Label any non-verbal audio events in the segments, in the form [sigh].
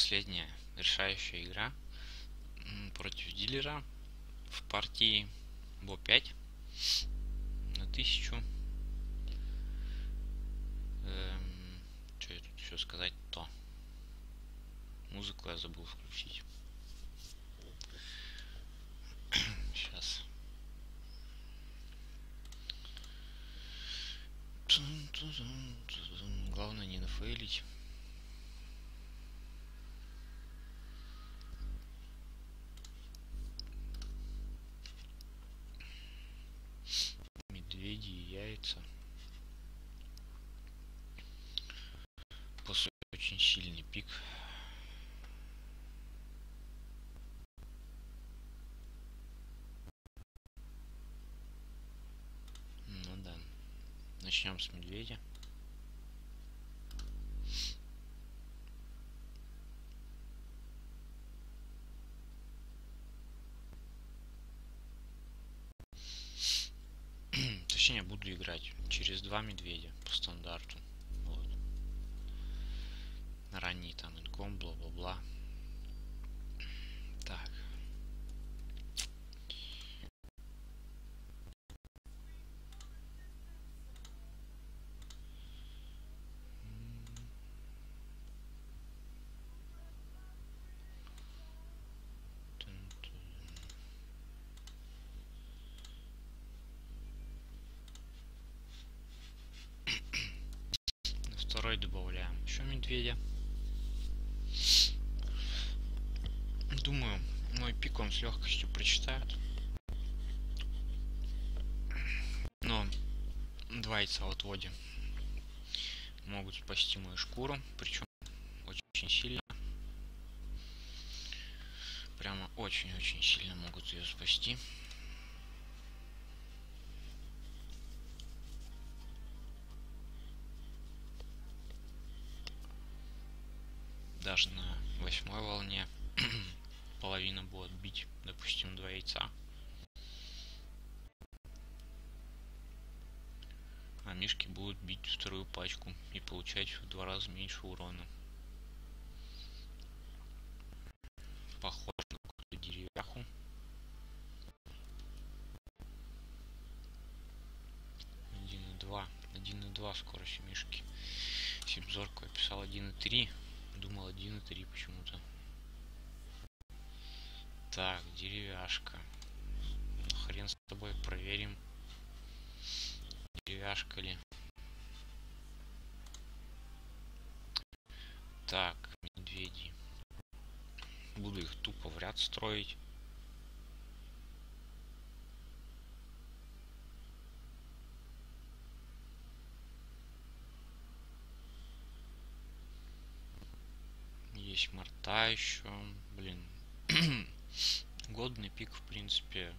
последняя решающая игра против дилера в партии Бо5 на 1000. Эм, что я тут еще сказать-то? Музыку я забыл включить. [clears throat] Сейчас. Главное не нафейлить. Медведи и яйца. После очень сильный пик. Ну да. Начнем с медведя. Точнее, буду играть через два медведя по стандарту. Вот. Ранний там инком, бла-бла-бла. Так. второй добавляем еще медведя. Думаю, мой пик он с легкостью прочитает. Но два яйца в отводе могут спасти мою шкуру, причем очень сильно. Прямо очень-очень сильно могут ее спасти. даже на восьмой волне половина будет бить, допустим, два яйца. А мишки будут бить вторую пачку и получать в два раза меньше урона. Похож на какую-то деревяху. Один и два. Один и два скорость мишки. Сибзорку я писал один и три думал 1.3 почему-то. Так, деревяшка. Ну, хрен с тобой, проверим. Деревяшка ли. Так, медведи. Буду их тупо в ряд строить. есть марта еще. Блин. [clears throat] Годный пик, в принципе.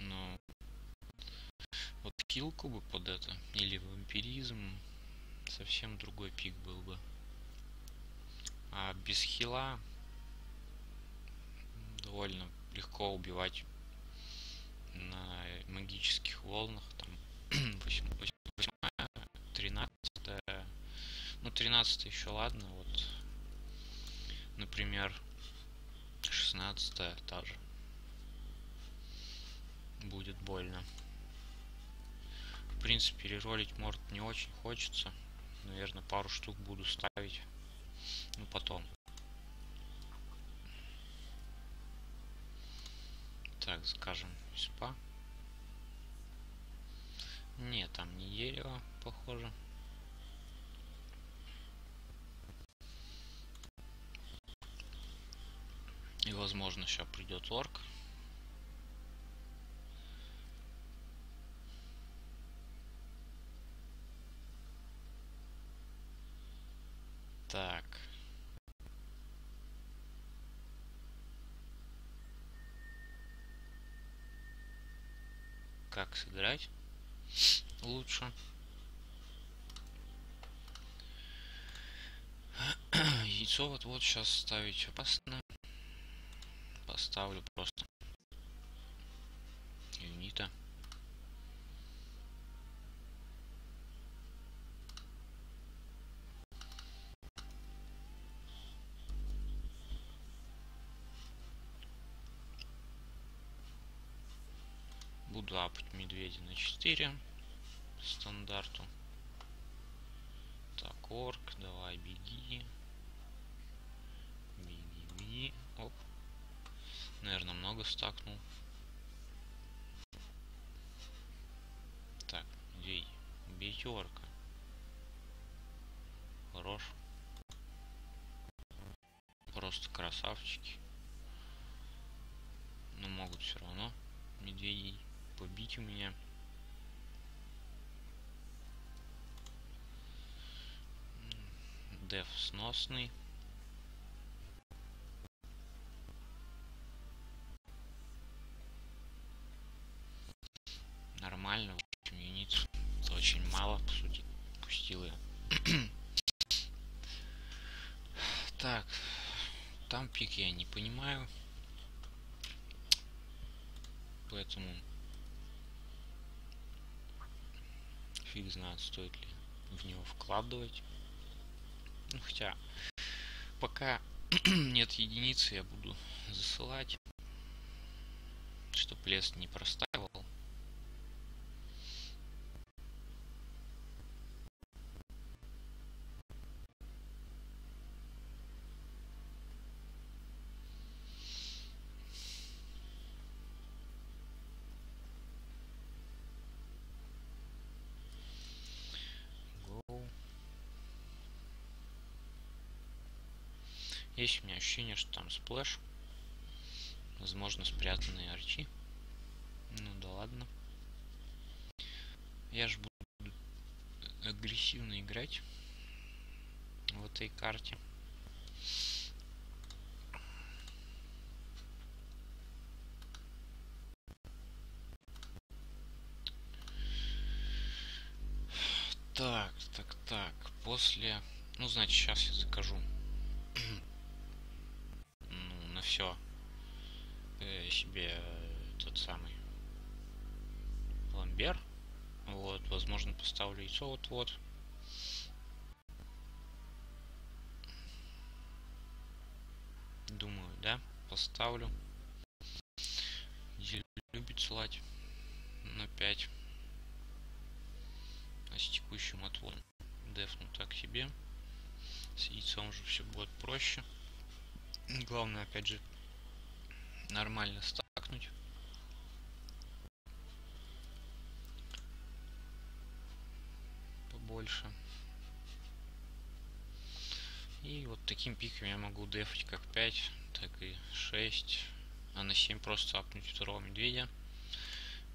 Но вот хилку бы под это. Или вампиризм. Совсем другой пик был бы. А без хила довольно легко убивать на магических волнах. Там 8, 8, 13 ну 13 еще ладно, вот например, 16 та же. Будет больно. В принципе, переролить морд не очень хочется. Наверное, пару штук буду ставить. Ну, потом. Так, скажем, спа. Нет, там не дерево, похоже. И возможно сейчас придет орк. Так. Как сыграть лучше? [clears throat] Яйцо вот вот сейчас ставить опасно поставлю просто юнита. Буду апать медведя на 4 стандарту. Так, орк, давай, беги. Беги, беги. Оп. Наверное, много стакнул. Так, медведь. Убейте орка. Хорош. Просто красавчики. Но могут все равно медведей побить у меня. Деф сносный. Нормально, в общем, единиц. Это очень мало, по сути, пустил я. так, там пик я не понимаю. Поэтому фиг знает, стоит ли в него вкладывать. Ну, хотя, пока [clears throat] нет единицы, я буду засылать, чтобы лес не простаивал. Есть у меня ощущение, что там splash. Возможно, спрятанные арчи. Ну да ладно. Я же буду агрессивно играть в этой карте. Так, так, так. После... Ну, значит, сейчас я закажу на все э, себе тот самый ламбер. Вот, возможно, поставлю яйцо вот-вот. Думаю, да, поставлю. Любит слать на 5. А с текущим отводом дефну так себе. С яйцом же все будет проще. Главное, опять же, нормально стакнуть. Побольше. И вот таким пиком я могу дефать как 5, так и 6. А на 7 просто апнуть второго медведя.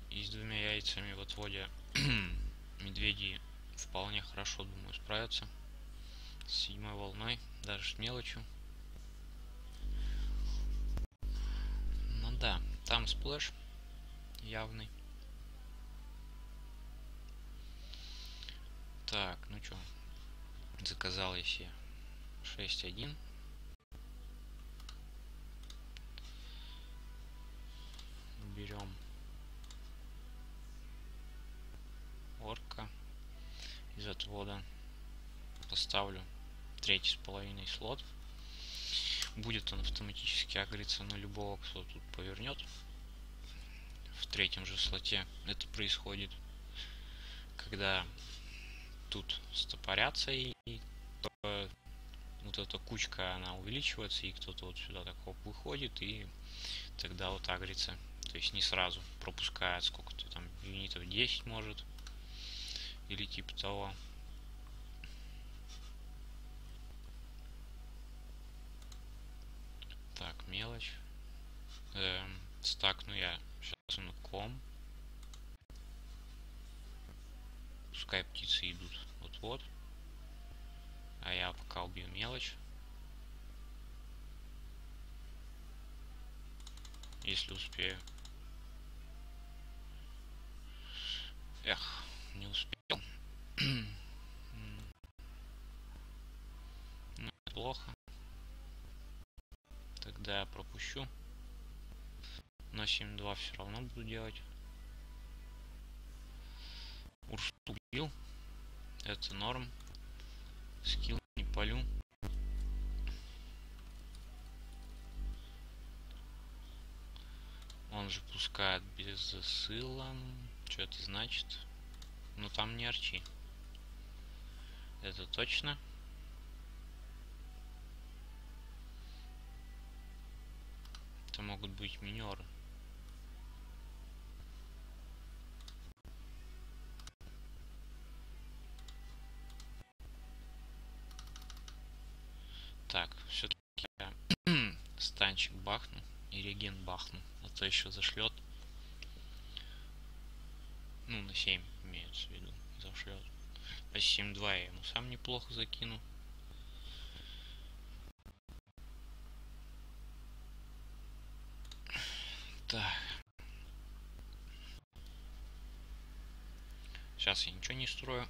И с двумя яйцами в отводе [clears throat] медведи вполне хорошо, думаю, справятся. С седьмой волной, даже с мелочью. Да, там splash явный. Так, ну что, заказал я себе 6.1. Берем орка из отвода. Поставлю третий с половиной слот будет он автоматически агриться на любого, кто тут повернет. В третьем же слоте это происходит, когда тут стопорятся и вот эта кучка, она увеличивается, и кто-то вот сюда так хоп выходит, и тогда вот агрится. То есть не сразу пропускает сколько-то там юнитов 10 может, или типа того. Так, мелочь. Эм, стакну я сейчас на ком. Пускай птицы идут вот-вот. А я пока убью мелочь. Если успею. Эх, не успел. [clears throat] ну, плохо я пропущу. На 7.2 все равно буду делать. Урс. Это норм. Скилл не полю. Он же пускает без засыла. Что это значит? Ну там не арчи. Это точно. Это могут быть минеры. Так, все-таки я [clears throat] станчик бахну и реген бахну. А то еще зашлет. Ну, на 7 имеется в виду. Зашлет. А 7-2 я ему сам неплохо закину. Так. Я ничего не строю.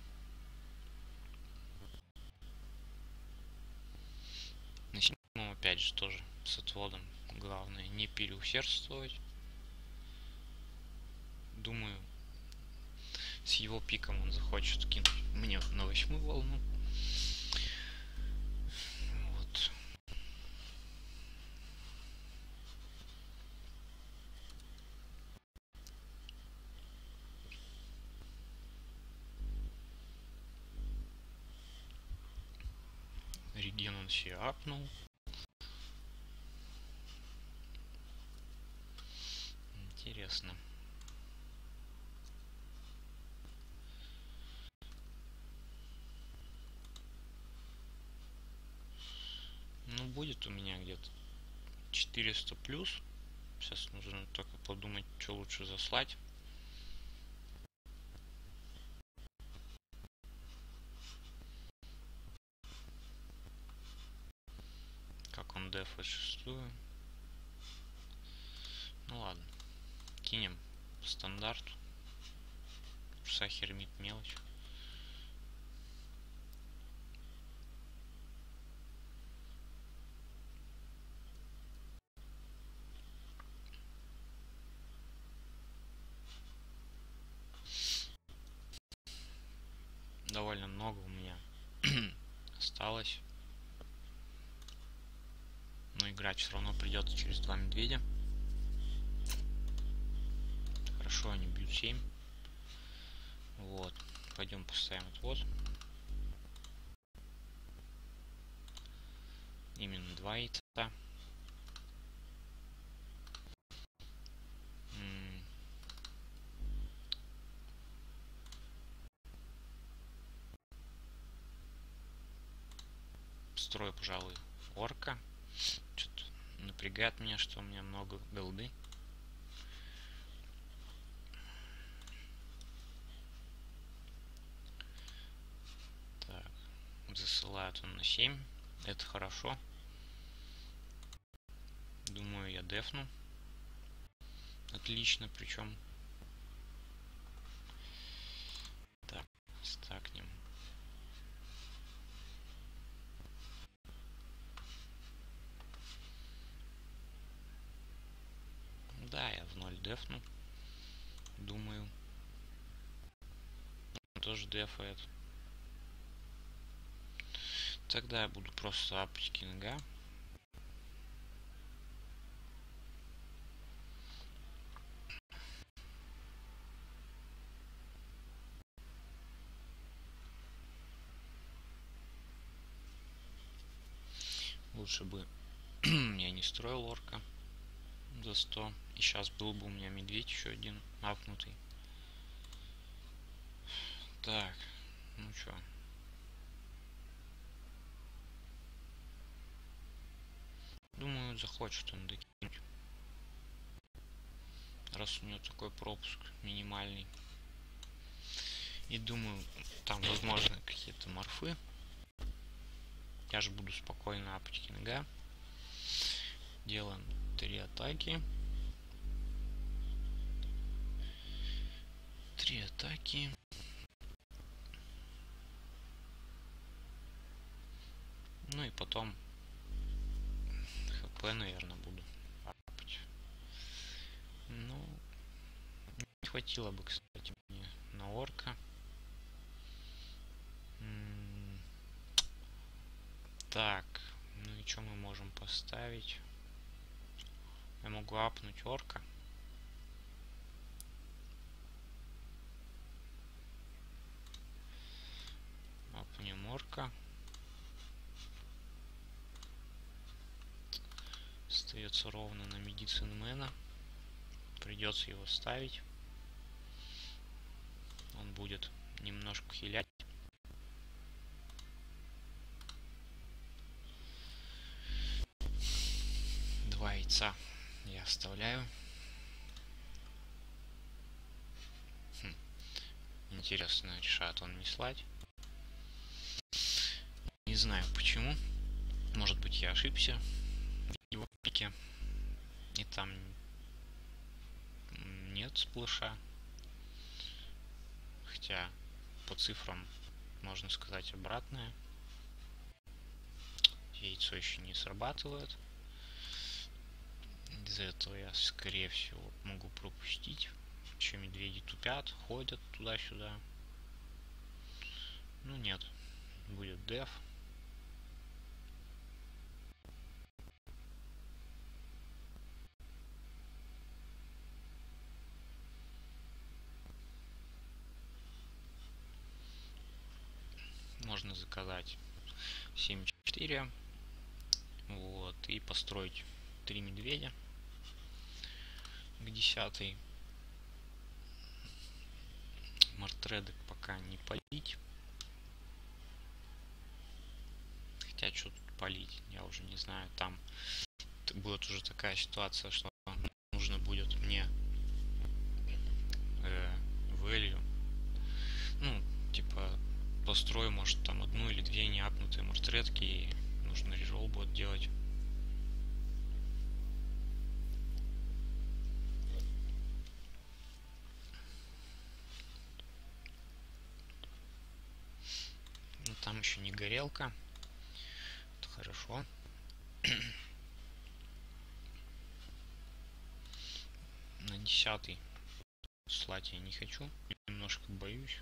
На седьмом опять же тоже с отводом. Главное не переусердствовать. Думаю, с его пиком он захочет кинуть мне на восьмую волну. Вот. Реген он себе апнул. Интересно. Ну, будет у меня где-то 400 плюс. Сейчас нужно только подумать, что лучше заслать. Как он дефает шестую. Ну ладно. Кинем стандарт. Сахермит мелочь. довольно много у меня осталось. Но играть все равно придется через два медведя. Хорошо, они бьют 7. Вот. Пойдем поставим отвод. Именно два яйца. строю, пожалуй, орка. Что-то напрягает меня, что у меня много голды. Так, засылает он на 7. Это хорошо. Думаю, я дефну. Отлично, причем. Так, стакнем. Да, я в ноль дефну. Думаю. Дефает. Тогда я буду просто апать кинга. Лучше бы [clears throat] я не строил орка за 100. И сейчас был бы у меня медведь еще один апнутый. Так, ну чё. Думаю, захочет он докинуть. Раз у него такой пропуск минимальный. И думаю, там возможно какие-то морфы. Я же буду спокойно апать кинга. Делаем три атаки. Три атаки. Ну и потом хп, наверное, буду. Ну, не хватило бы, кстати, мне на орка. Так, ну и что мы можем поставить? Я могу апнуть орка. Остается ровно на медицинмена. Придется его ставить. Он будет немножко хилять. Два яйца я оставляю. Хм. Интересно, решает он не слать. Не знаю почему. Может быть я ошибся в его пике. И там нет сплэша. Хотя по цифрам можно сказать обратное. Яйцо еще не срабатывает. Из-за этого я, скорее всего, могу пропустить. Че медведи тупят, ходят туда-сюда. Ну нет, будет деф. можно заказать 7.4 вот и построить три медведя к 10 мартредок пока не полить. Хотя что тут полить я уже не знаю. Там будет уже такая ситуация что нужно будет мне э, value ну типа построю, может, там одну или две неапнутые мартретки, и нужно реролл будет делать. Ну, там еще не горелка. Это хорошо. На десятый слать я не хочу. Немножко боюсь.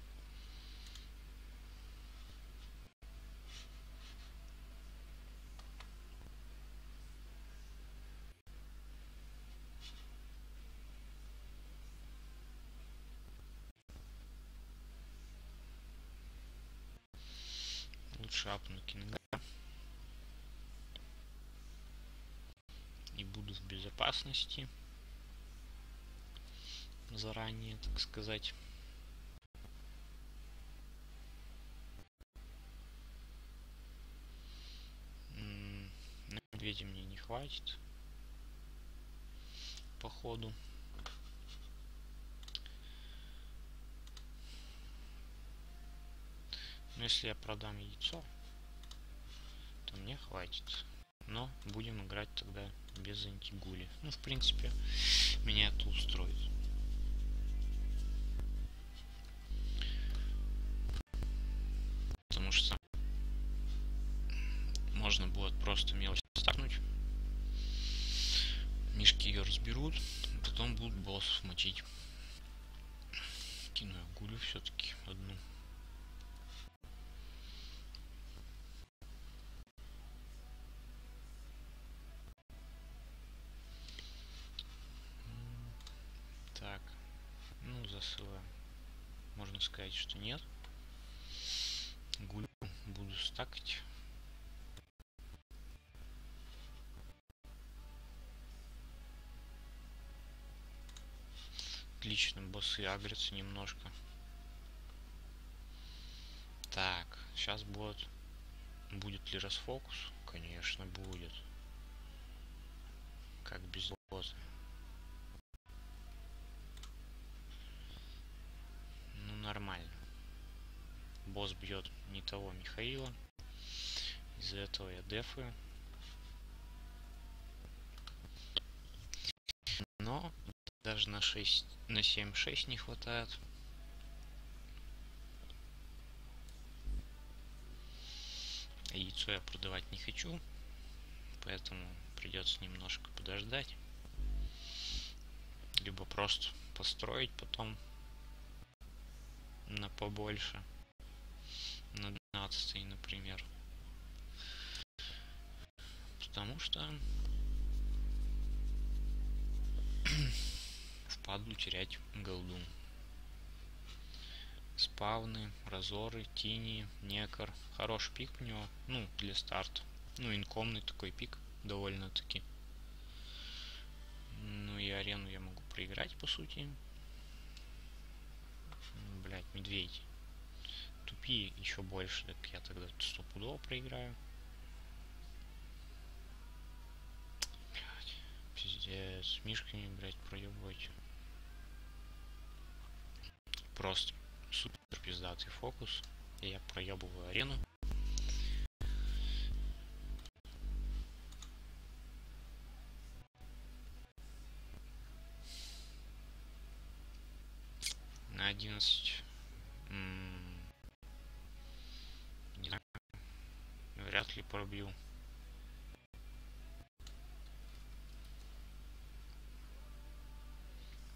шапну кинга. И буду в безопасности. Заранее, так сказать. На медведя мне не хватит. Походу. Но если я продам яйцо, то мне хватит. Но будем играть тогда без антигули. Ну, в принципе, меня это устроит. Мочить. Кину я гулю все-таки одну. засылаем. Можно сказать, что нет. Гулю буду стакать. Отлично, боссы агрятся немножко. Так, сейчас будет... Будет ли расфокус? Конечно, будет. Как без босса. нормально. Босс бьет не того Михаила. Из-за этого я дефаю. Но даже на 6, на 7-6 не хватает. Яйцо я продавать не хочу, поэтому придется немножко подождать. Либо просто построить потом на побольше. На 12 например. Потому что впадлу терять голду. Спавны, разоры, тини, некор. Хороший пик у него, ну, для старта. Ну, инкомный такой пик довольно-таки. и арену я могу проиграть, по сути. Блять, медведь. Тупи еще больше, так я тогда стопудово проиграю. Блять, пиздец, мишками, блять, проебывать. Просто супер пиздатый фокус. Я проебываю арену. На 11 не знаю, вряд ли пробью.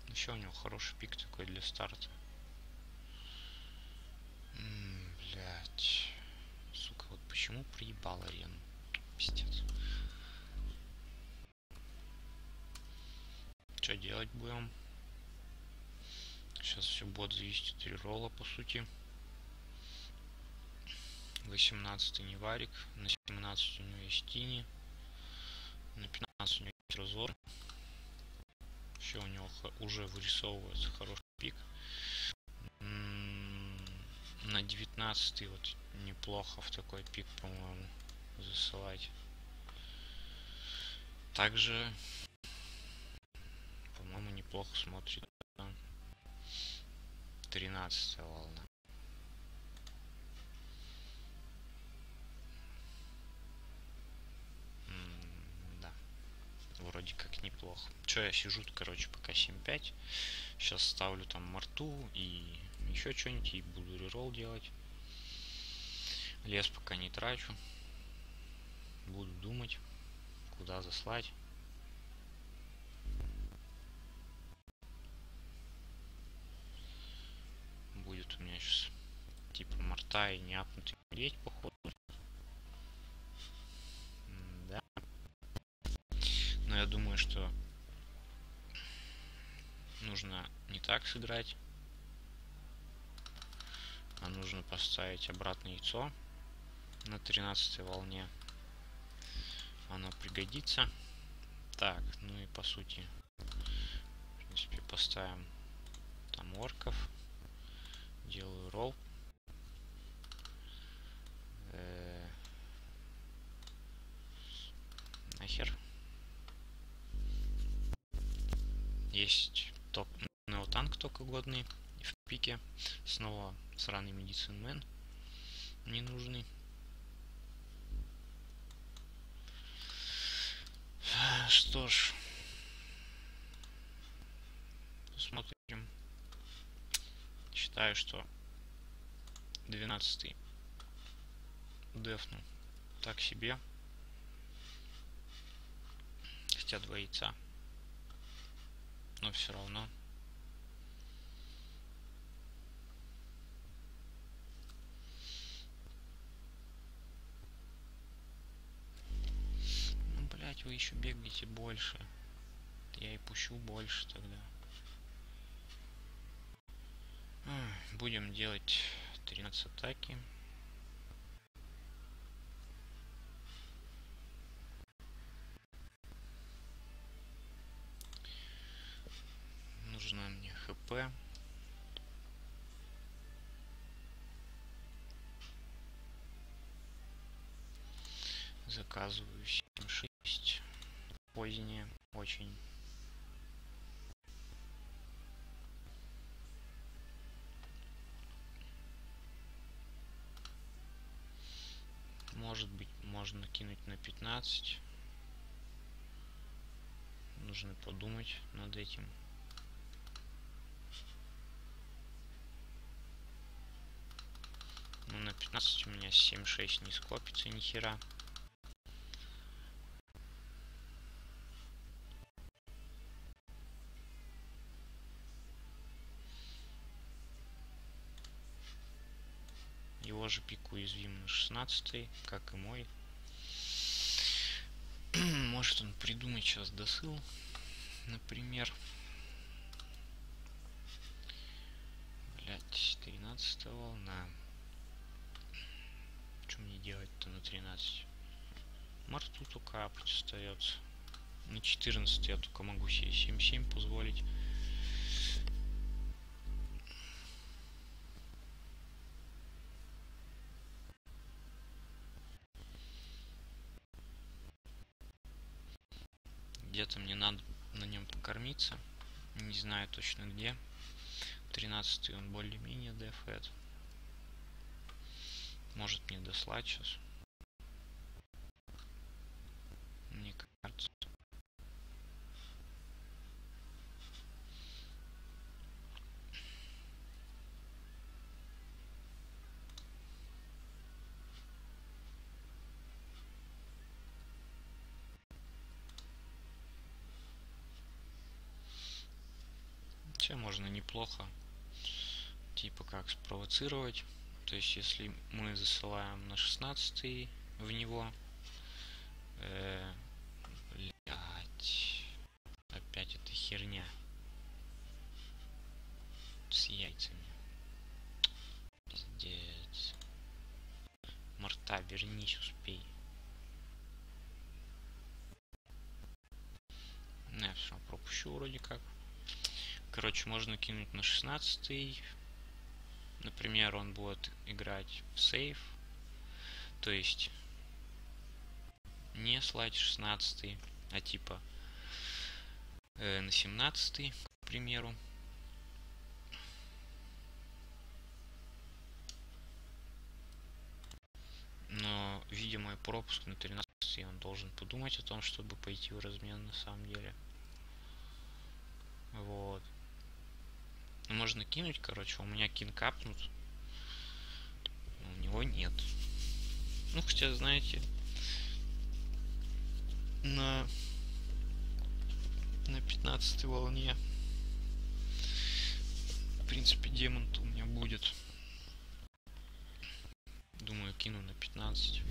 Еще у него хороший пик такой для старта. Блять. Сука, вот почему проебал арену? Пиздец. Что делать будем? Сейчас все будет зависеть от реролла, по сути. 18 не варик, на 17 у него есть тини, на 15 у него есть разор. Еще у него уже вырисовывается хороший пик. На 19 вот неплохо в такой пик, по-моему, засылать. Также, по-моему, неплохо смотрит 13 волна. да. Вроде как неплохо. Че, я сижу, короче, пока 7-5. Сейчас ставлю там марту и еще что-нибудь и буду реролл делать. Лес пока не трачу. Буду думать, куда заслать. будет у меня сейчас типа морта и неапнутый медведь походу. Да. Но я думаю, что нужно не так сыграть, а нужно поставить обратное яйцо на 13 волне. Оно пригодится. Так, ну и по сути, в принципе, поставим там орков делаю ролл. Э нахер. Есть топ неотанк только годный пике. Снова сраный медицин мен не нужный. Что ж, посмотрим считаю, что 12 дефну так себе. Хотя два яйца. Но все равно. Ну, блять, вы еще бегаете больше. Я и пущу больше тогда. Будем делать 13 атаки. Нужна мне хп. Заказываю 7-6. Позднее очень. Может быть, можно кинуть на 15. Нужно подумать над этим. Ну, на 15 у меня 7-6 не скопится ни хера. Тоже пик уязвим на 16 как и мой. [clears throat] Может он придумать сейчас досыл, например. Блять, 13 волна. Что мне делать-то на 13? Марту только капать остается. На 14 я только могу себе 7-7 позволить. Где-то мне надо на нем покормиться. Не знаю точно где. 13 он более-менее дефет. Может мне дослать сейчас. Мне кажется. Вообще неплохо типа как спровоцировать. То есть если мы засылаем на 16 в него, э, блять, опять эта херня с яйцами. Пиздец. Марта, вернись, успей. Ну, я все пропущу вроде как. Короче, можно кинуть на 16 Например, он будет играть в сейф. То есть не слайд 16, а типа э, на 17, к примеру. Но, видя мой пропуск на 13, он должен подумать о том, чтобы пойти в размен на самом деле. Вот. Можно кинуть, короче, у меня кин капнут. У него нет. Ну, хотя, знаете, на, на 15 волне, в принципе, демон у меня будет. Думаю, кину на 15.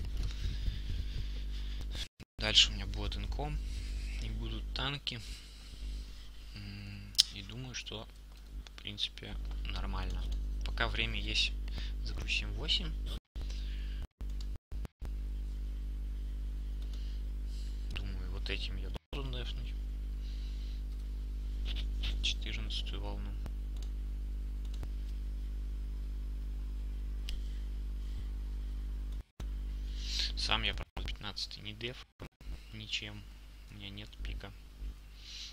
Дальше у меня будет инком. И будут танки. И думаю, что принципе, нормально. Пока время есть, загрузим 8. Думаю, вот этим я должен дефнуть. 14 волну. Сам я, правда, 15 не деф, ничем. У меня нет пика.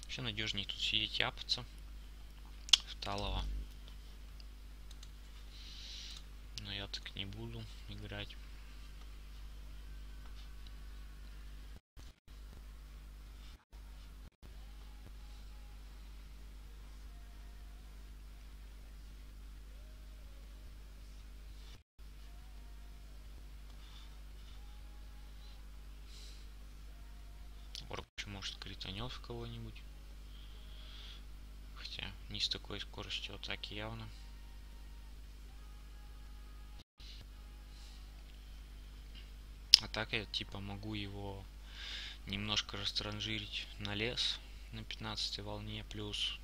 Все надежнее тут сидеть япаться. Талова. Но я так не буду играть. может кританет в кого-нибудь хотя не с такой скоростью атаки явно. А так я типа могу его немножко растранжирить на лес на 15 волне плюс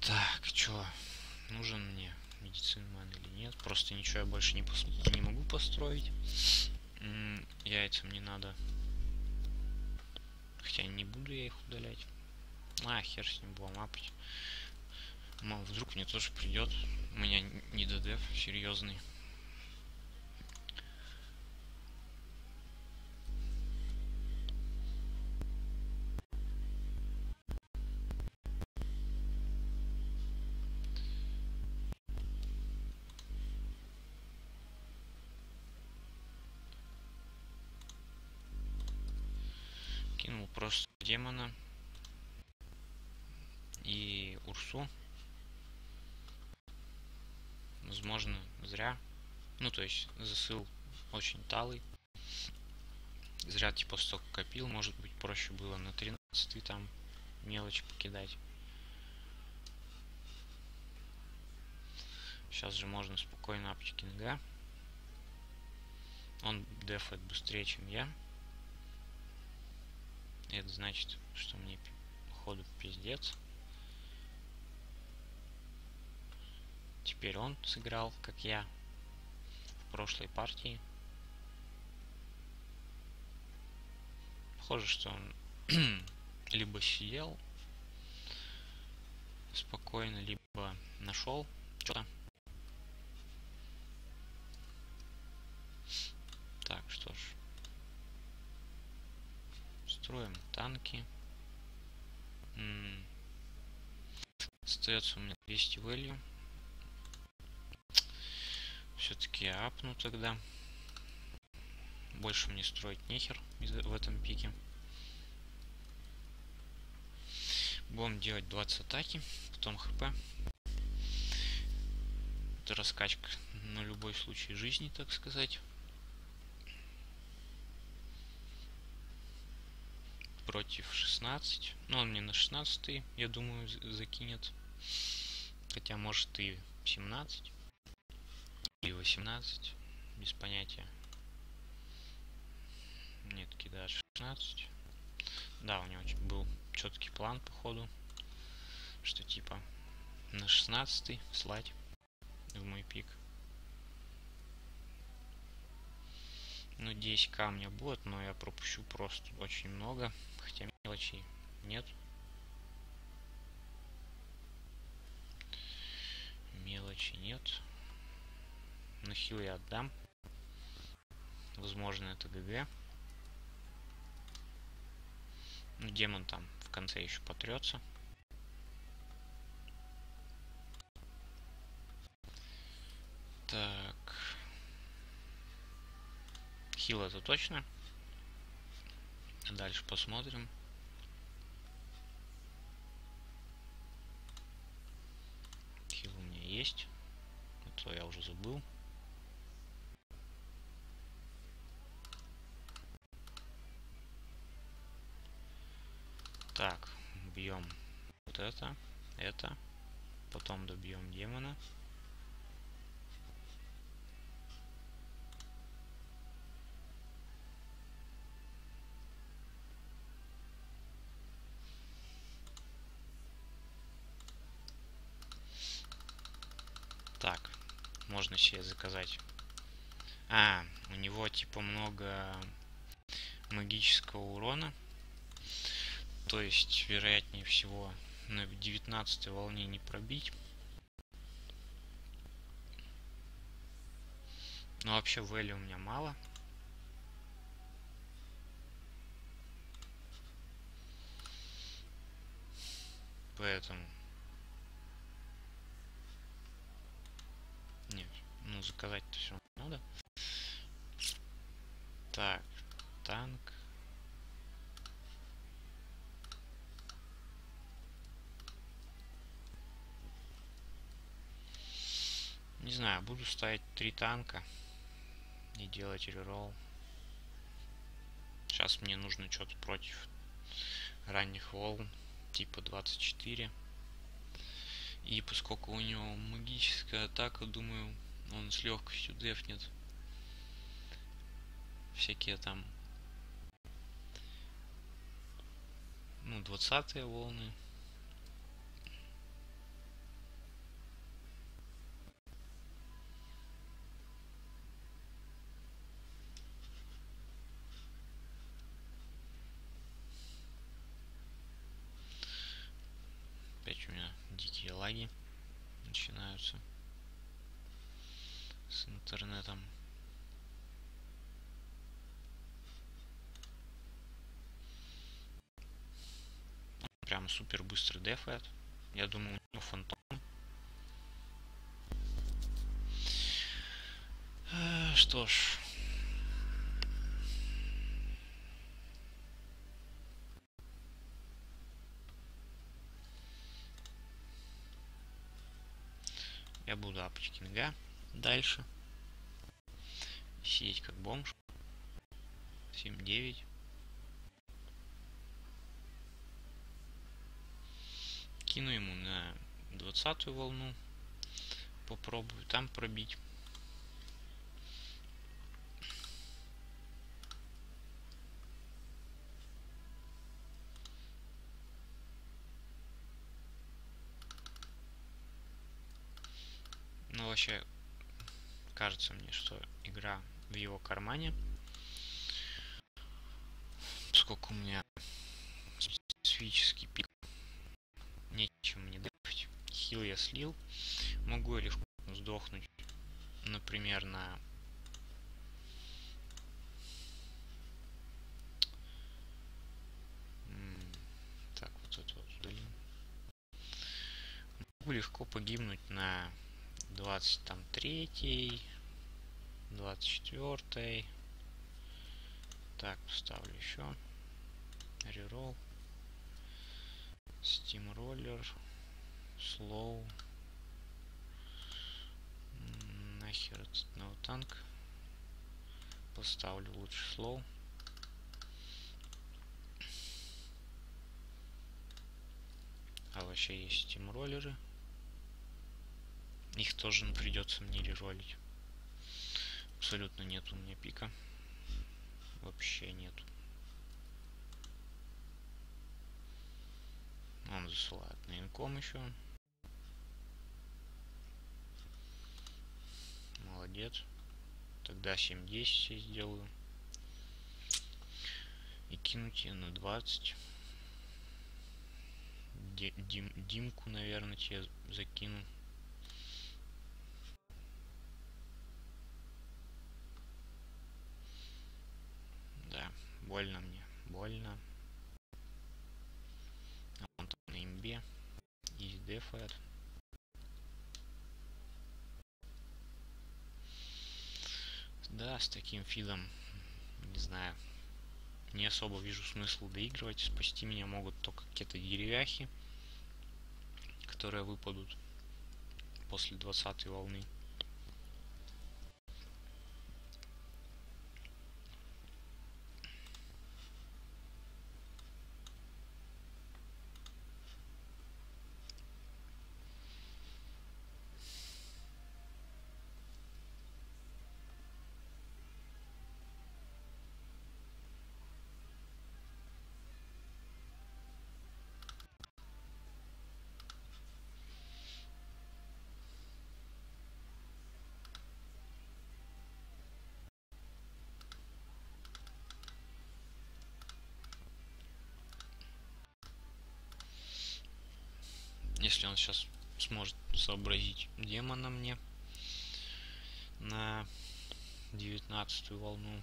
Так, чё? Нужен мне медицинман или нет. Просто ничего я больше не, не могу построить. Яйцам не надо. Хотя не буду я их удалять. А, хер с ним будем апать. Вдруг мне тоже придет. У меня не ДДФ серьезный. Демона и Урсу. Возможно, зря. Ну, то есть, засыл очень талый. Зря, типа, столько копил. Может быть, проще было на 13 там мелочь покидать. Сейчас же можно спокойно аптекинга. Он дефает быстрее, чем я. Это значит, что мне походу пиздец. Теперь он сыграл, как я, в прошлой партии. Похоже, что он [clears throat] либо сидел спокойно, либо нашел что-то. Так, что ж. Строим танки. Остается у меня 200 value. Все-таки апну тогда. Больше мне строить нехер в этом пике. Будем делать 20 атаки, потом хп. Это раскачка на любой случай жизни, так сказать. Против 16. Ну, он мне на 16, я думаю, закинет. Хотя, может, и 17. Или 18. Без понятия. Нет, кидает 16. Да, у него был четкий план, походу. Что типа на 16 слать в мой пик. Ну, 10 камня будет, но я пропущу просто очень много. Хотя мелочей нет. Мелочи нет. На хил я отдам. Возможно, это ГГ. Ну, демон там в конце еще потрется. Так. Хил это точно. Дальше посмотрим. Хил у меня есть. Это я уже забыл. Так, бьем вот это, это. Потом добьем демона. Так, себе заказать. А, у него типа много магического урона то есть вероятнее всего на 19 волне не пробить. Но вообще вэлли у меня мало. Поэтому... Нет, ну заказать-то все надо. Так, танк. Не знаю, буду ставить три танка и делать реролл. Сейчас мне нужно что-то против ранних волн, типа 24. И поскольку у него магическая атака, думаю, он с легкостью дефнет. Всякие там ну 20 волны супер быстрый дефает. Я думаю, у него фантом. Э, что ж, Я буду апать кинга дальше. Сидеть как бомж. 7-9. Кину ему на 20 волну. Попробую там пробить. вообще кажется мне, что игра в его кармане. Сколько у меня специфический пик. Нечем мне дефать. Хил я слил. Могу я легко сдохнуть, например, на так, вот это вот удалим. Могу легко погибнуть на 23 24 так поставлю еще реролл steamroller slow нахер этот танк. Поставлю лучше slow а вообще есть стимроллеры. Их тоже придется мне реролить. Абсолютно нет у меня пика. Вообще нету он засылает на инком еще молодец. Тогда 7-10 сделаю. И кинуть ее на 20 Дим, Димку наверное тебе закину. Да больно мне больно а он там на имбе дефает Да, с таким фидом, не знаю, не особо вижу смысл доигрывать. Спасти меня могут только какие-то деревяхи, которые выпадут после 20 волны. Если он сейчас сможет сообразить демона мне на девятнадцатую волну,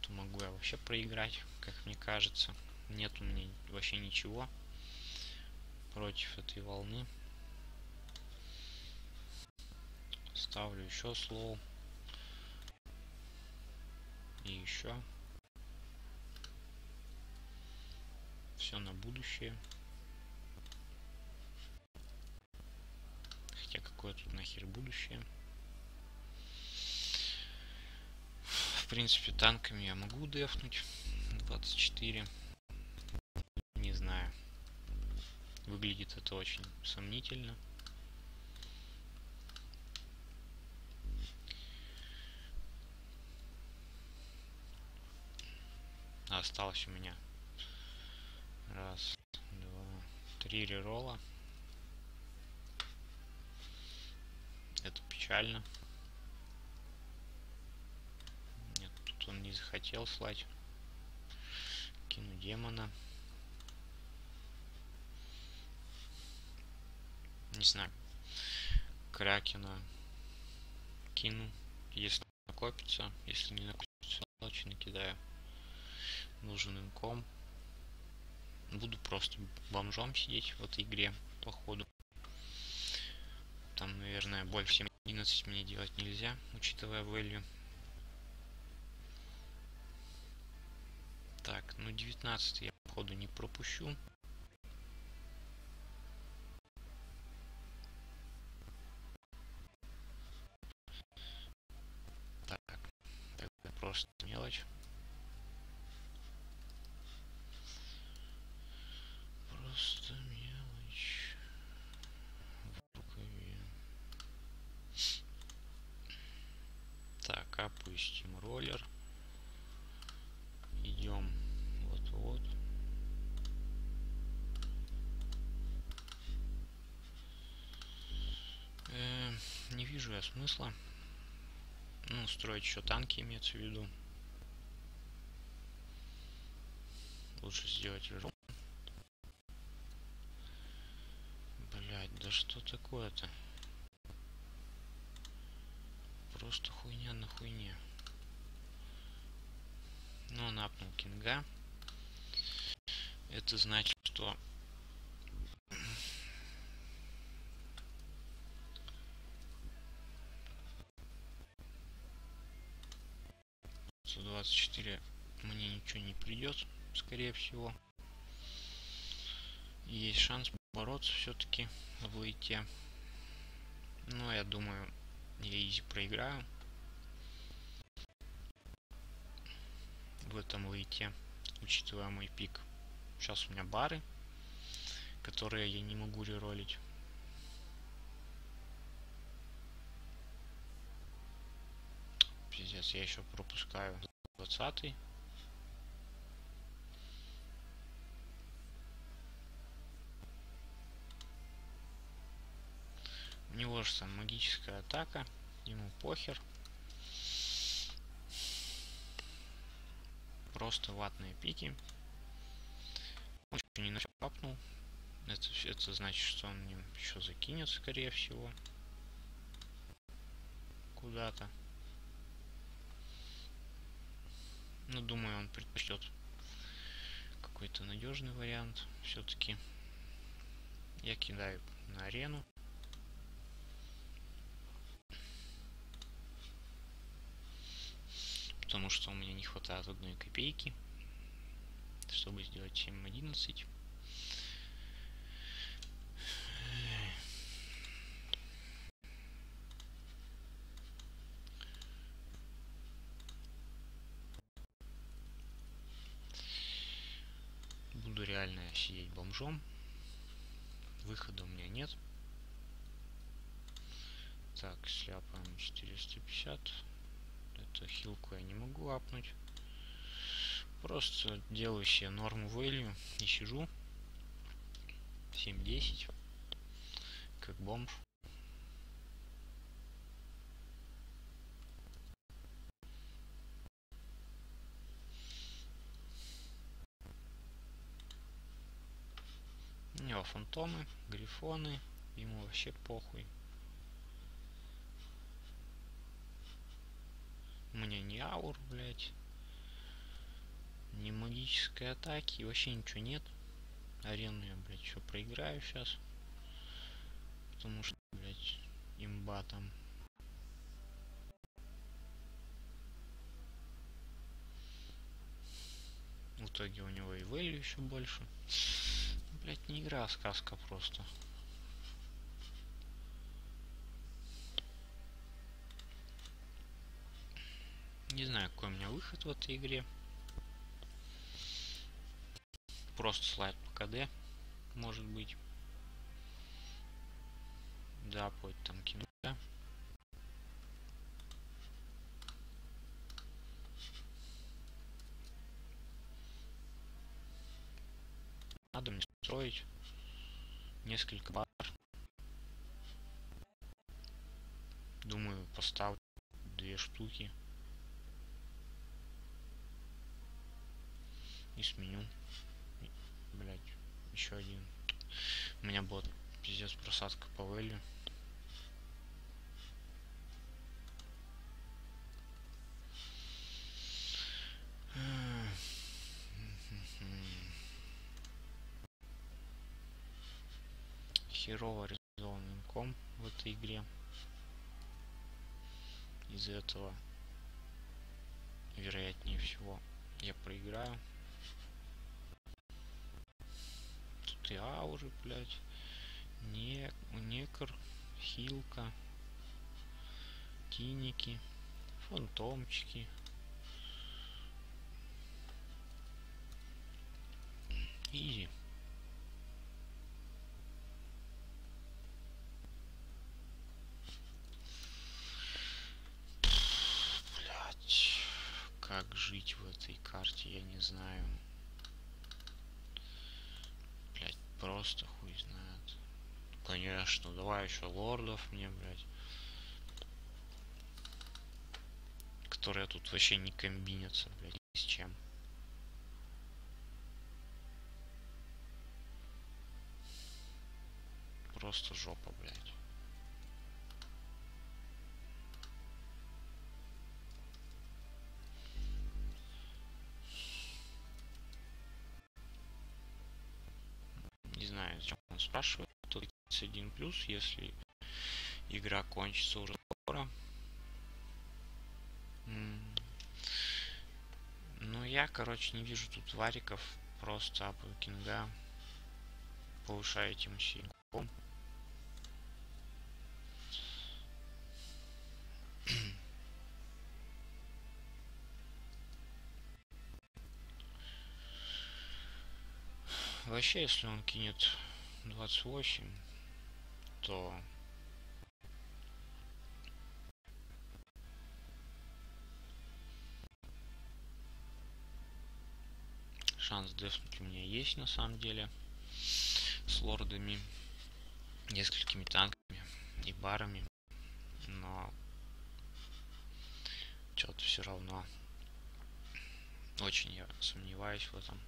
то могу я вообще проиграть, как мне кажется. Нет у меня вообще ничего против этой волны. Ставлю еще слоу. И еще. Все на будущее. Какое тут нахер будущее. В принципе, танками я могу дефнуть. 24. Не знаю. Выглядит это очень сомнительно. Осталось у меня раз, два, три реролла. Это печально. Нет, тут он не захотел слать. Кину демона. Не знаю. Кракена кину. Если накопится. Если не накопится, ночи накидаю. Нужен инком. Буду просто бомжом сидеть в этой игре, походу. Там, наверное, больше, чем 11 мне делать нельзя, учитывая value. Так, ну 19 я, походу, не пропущу. Так, тогда просто мелочь. Опустим роллер. Идем вот-вот. Э, вижу я смысла. Ну, строить еще танки имеется в виду. Лучше сделать веру. Блять, да что такое-то? Просто хуйня на хуйне. Ну, он апнул кинга. Это значит, что 124 мне ничего не придет, скорее всего. Есть шанс бороться все-таки в лейте. Но я думаю, я изи проиграю. В этом лейте, учитывая мой пик. Сейчас у меня бары, которые я не могу реролить. Пиздец, я еще пропускаю 20 У него же там магическая атака, ему похер. Просто ватные пики. Еще не напапнул. Это, это значит, что он еще закинет, скорее всего. Куда-то. Ну, думаю, он предпочтет какой-то надежный вариант. Все-таки я кидаю на арену. Потому что у меня не хватает одной копейки, чтобы сделать 7.11. реально сидеть бомжом. Выхода у меня нет. Так, сляпаем 450. Это хилку я не могу апнуть. Просто делаю себе норму value и сижу. 7-10. Как бомж. У него фантомы, грифоны, ему вообще похуй. У меня не аур, блядь. Ни магической атаки, вообще ничего нет. Арену я, блядь, что проиграю сейчас. Потому что, блядь, имба там. В итоге у него и value еще больше. Блять, не игра, а сказка просто. Не знаю, какой у меня выход в этой игре. Просто слайд по КД, может быть. Да, пойт там кино. Надо мне строить несколько бар. Думаю, поставлю две штуки. И сменю. Блять, еще один. У меня была пиздец просадка по вэлью. херово реализованным ком в этой игре. Из-за этого, вероятнее всего, я проиграю. Тут и ауры, блядь. Не, некр, хилка, киники, фантомчики. Изи. как жить в этой карте, я не знаю. просто хуй знает. Конечно, давай еще лордов мне, блядь. Которые тут вообще не комбинятся, блядь, с чем. Просто жопа, блядь. Тут 31 плюс, если игра кончится уже скоро. Ну, я, короче, не вижу тут вариков. Просто апы кинга. Повышаете мощником. Вообще, если он кинет 28, то шанс дефнуть у меня есть на самом деле с лордами, несколькими танками и барами, но что-то все равно очень я сомневаюсь в этом.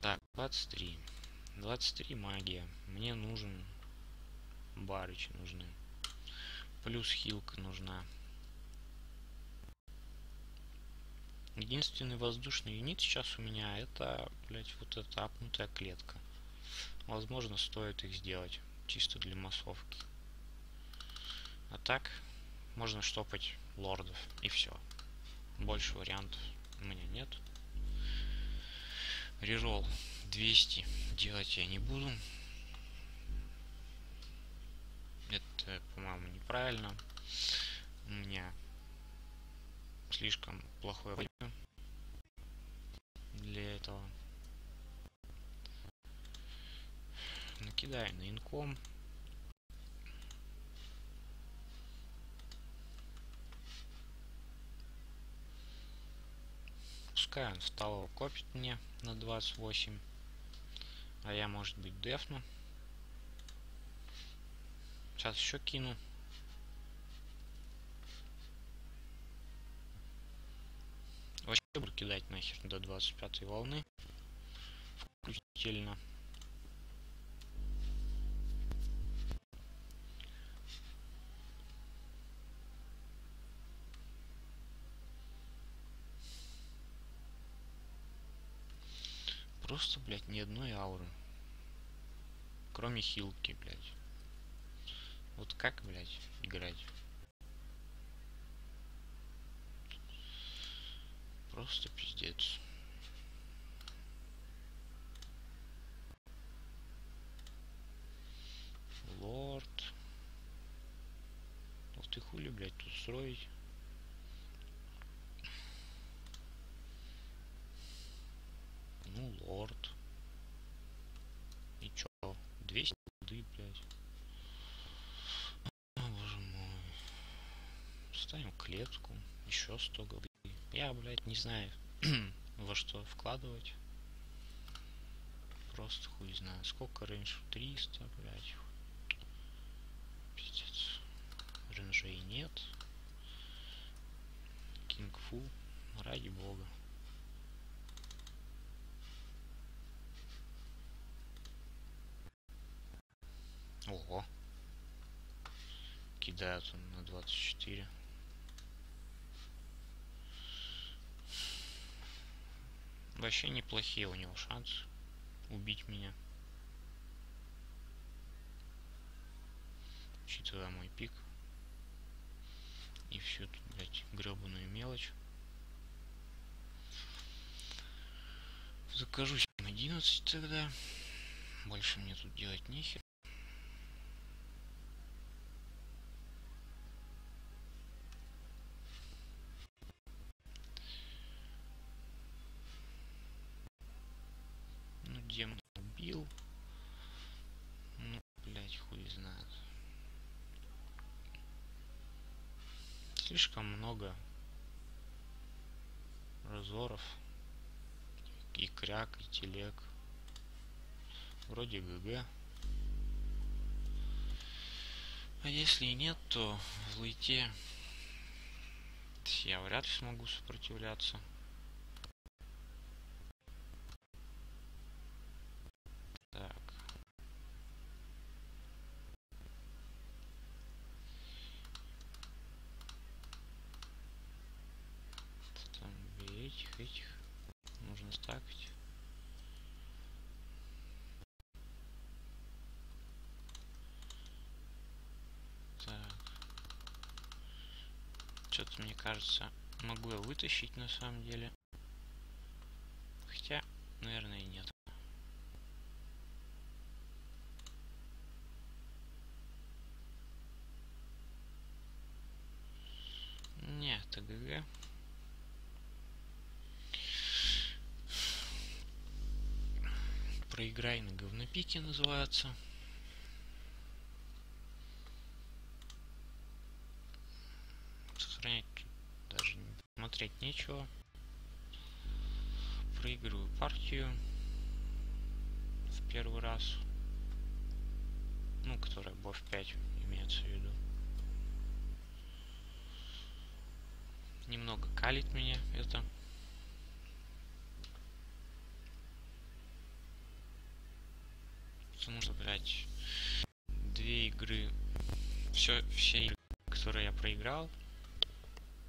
Так, 23. 23 магия. Мне нужен барыч нужны. Плюс хилка нужна. Единственный воздушный юнит сейчас у меня это, блять, вот эта апнутая клетка. Возможно, стоит их сделать чисто для массовки. А так, можно штопать лордов и все. Больше вариантов у меня нет. Реролл 200 делать я не буду. Это, по-моему, неправильно. У меня слишком плохое время для этого. Накидаем на инком. Пускай он столового копит мне на 28. А я, может быть, дефну. Сейчас еще кину. Вообще буду кидать нахер до 25 волны. Включительно. Просто, блядь, ни одной ауры. Кроме хилки, блядь. Вот как, блядь, играть? Просто пиздец. Лорд. Вот ты хули, блядь, тут строить? Ну, лорд. И чё? 200 воды, блядь. О, боже мой. Ставим клетку. Еще 100 голды. Я, блядь, не знаю, [clears throat] во что вкладывать. Просто хуй знаю. Сколько рейндж? 300, блядь. Пиздец. Рейнджей нет. Кинг Фу. Ради бога. Кидают на 24. Вообще неплохие у него шансы убить меня. Учитывая мой пик. И всю эту, блядь, гребаную мелочь. Закажу 11 тогда. Больше мне тут делать нехер. демон убил. Ну, блять, хуй знает. Слишком много разоров. И кряк, и телег. Вроде ГГ. А если и нет, то в лейте я вряд ли смогу сопротивляться. Что-то, мне кажется, могу я вытащить на самом деле. Хотя, наверное, и нет. Не, ТГГ. Проиграй на говнопике называется. сохранять даже нечего. Проигрываю партию в первый раз. Ну, которая бов 5 имеется в виду. Немного калит меня это. Потому что, блядь, две игры, все, все игры, которые я проиграл,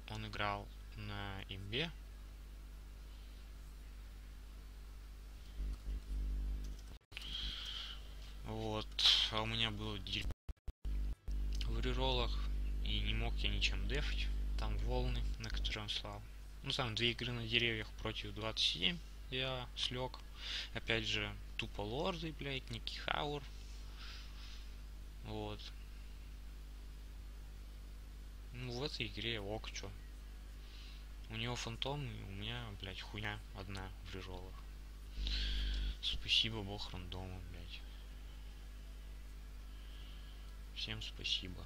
он играл на имбе. Вот, а у меня было в реролах, и не мог я ничем дефать. Там волны, на которые он слал. Ну, там две игры на деревьях против 27 я слег. Опять же, тупо лорды, блядь, Ники Хаур. Вот. Ну, в этой игре ок, чё. У него фантом, и у меня, блядь, хуйня одна в режолах. Спасибо, бог рандома, блядь. Всем спасибо.